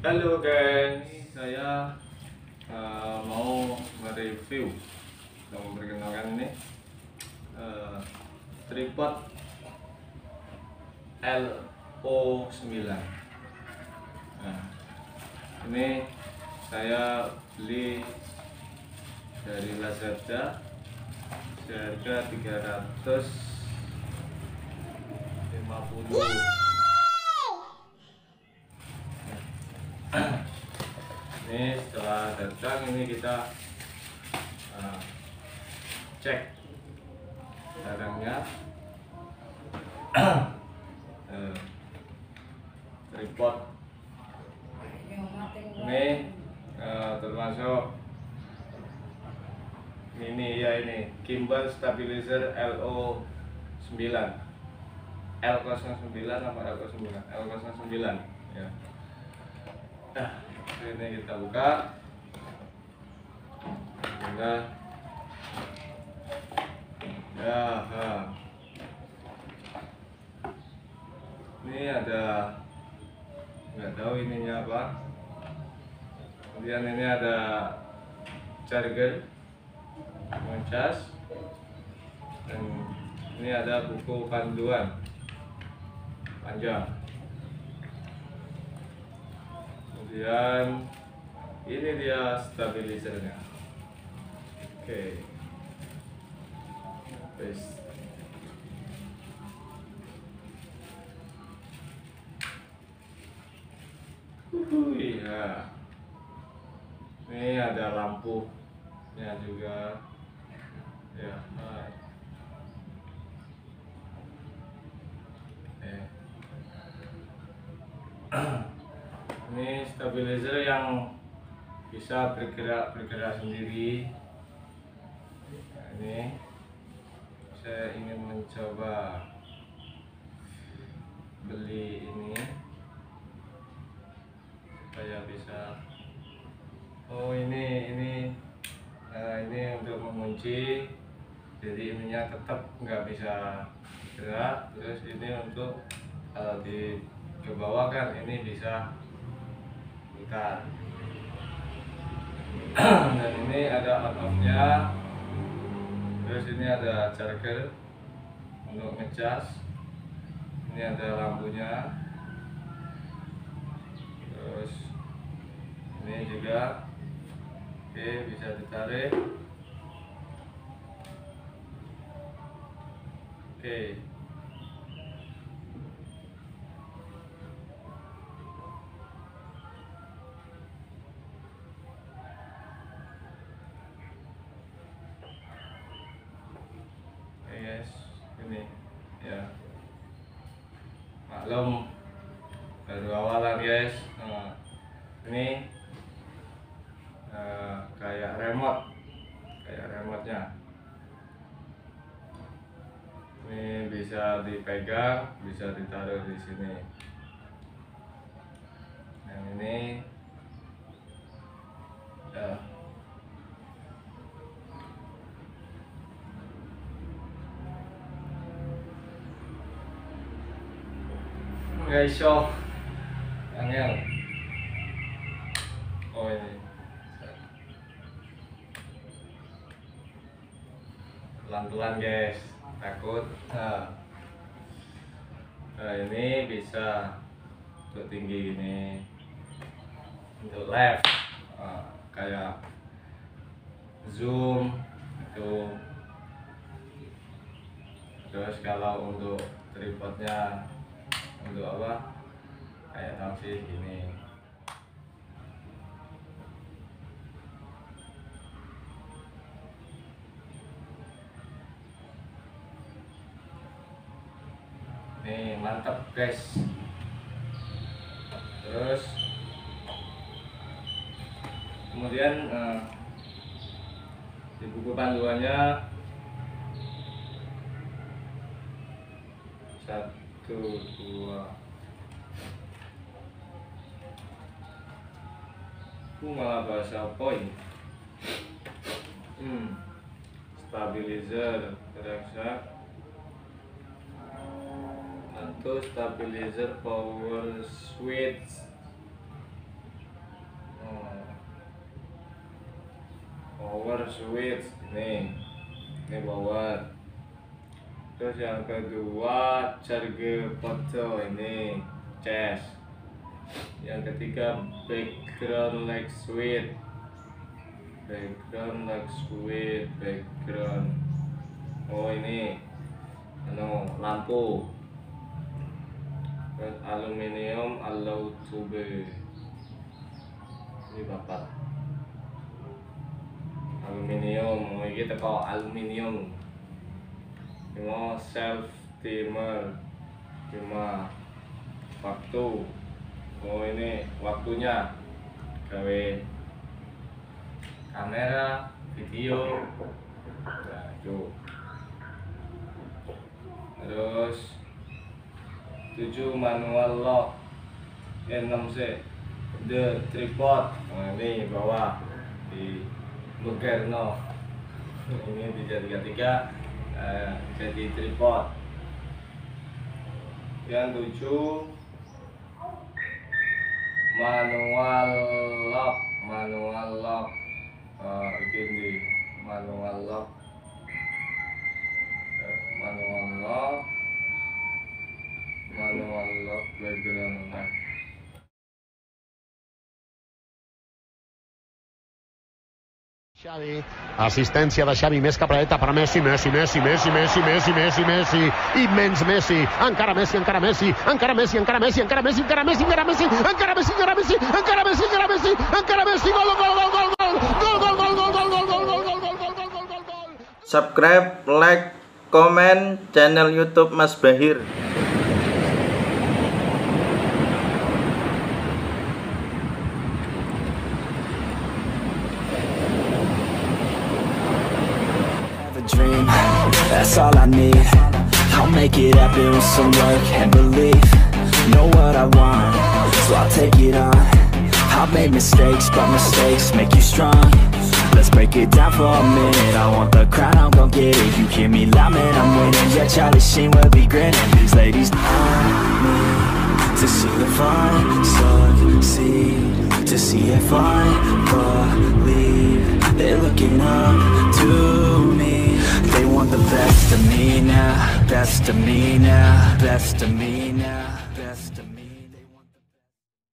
Halo guys, saya uh, mau mereview. Dan memperkenalkan ini. Uh, tripod LO9. Nah, ini saya beli dari Lazada. Seharga 350 ini setelah datang ini kita uh, cek barangnya. Uh, tripod ini uh, termasuk ini ya ini gimbal stabilizer LO 9 L09 apa L09 L09 ya nah ini kita buka. Sehingga ya ha. ini ada nggak tahu ininya apa. Kemudian ini ada charger ngecas dan ini ada buku panduan. Panjang kemudian ini dia stabilizernya oke okay. paste iya. Ini ada lampunya juga. Ya. Hai. Eh ini stabilizer yang bisa bergerak bergerak sendiri. Nah, ini saya ingin mencoba beli ini supaya bisa. Oh ini ini nah ini untuk mengunci. Jadi ininya tetap nggak bisa gerak terus ini untuk kalau di ke kan ini bisa putar dan ini ada on terus ini ada charger untuk ngecas ini ada lampunya. Terus ini juga. Oke bisa ditarik. Oke guys ini ya maklum baru awalan guys. Nah, ini uh, kayak remote. Kayak remote nya ini bisa dipegang bisa ditaruh di sini iso angel. Oh ini pelan-pelan guys. Takut nah. nah ini bisa untuk tinggi ini untuk left. Nah, kayak zoom itu. Terus kalau untuk tripodnya untuk apa? Kayak taksi gini. Nih mantap guys. Terus kemudian eh, di buku panduannya satu satu dua. Aku malah bahasa point hmm. stabilizer geraksak atau stabilizer power switch. Hmm. power switch ini. Ini power terus yang kedua charger foto ini chest yang ketiga background light switch background light switch background. Oh ini anu lampu. Terus aluminium alloy tube. Ini bapak. Aluminium oh ini teko aluminium mau self timer cuma waktu. Oh ini waktunya. Gawe kamera video. Nah itu terus 7 manual lock. N6 C. The tripod. Nah ini bawah. Di no ini tiga tiga tiga eh, jadi tripod. Yang tujuh manual lock manual lock. Uh, ini manual lock. Manual lock. Manual lock background lock Xavi, assistència de Xavi més capradeta per a Messi, Messi, Messi, Messi, Messi, Messi, Messi, Messi, immens Messi, encara Messi, encara Messi, encara Messi, encara Messi, encara Messi, encara Messi, encara Messi, encara Messi, encara Messi, encara Messi, encara Messi, encara Messi, gol, gol, gol, gol, gol, gol, gol, gol, gol, gol, gol, gol, gol, gol, gol, gol, gol, subscribe, like, komen channel YouTube Mas Bahir. That's all I need. I'll make it happen with some work and belief. Know what I want, so I'll take it on. I've made mistakes, but mistakes make you strong. Let's break it down for a minute. I want the crown, I'm gon' get it. You hear me loud, man, I'm winning. Yeah, Charlie Sheen will be grinning. These ladies want me To see if I succeed To see if I believe They're looking up Best of me now Best of me